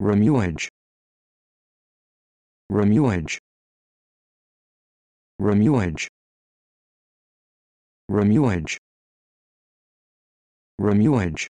Remuage. Remuage. Remuage. Remuage. Remuage.